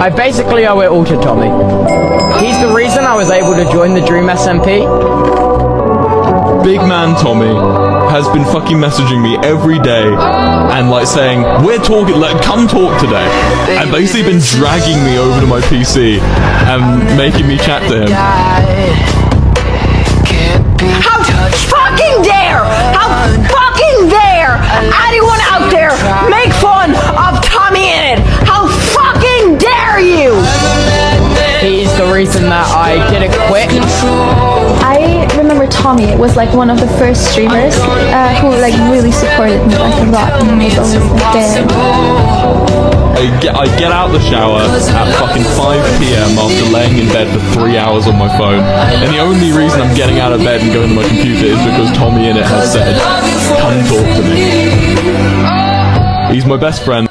I basically owe it all to Tommy. He's the reason I was able to join the Dream SMP. Big man Tommy has been fucking messaging me every day and like saying, We're talking, like, come talk today. And basically been dragging me over to my PC and making me chat to him. Reason that I didn't quit. I remember Tommy was like one of the first streamers uh, who like really supported me like a lot and was always like there. I get, I get out the shower at fucking 5 p.m. after laying in bed for three hours on my phone, and the only reason I'm getting out of bed and going to my computer is because TommyInnit has said, "Come talk to me." He's my best friend.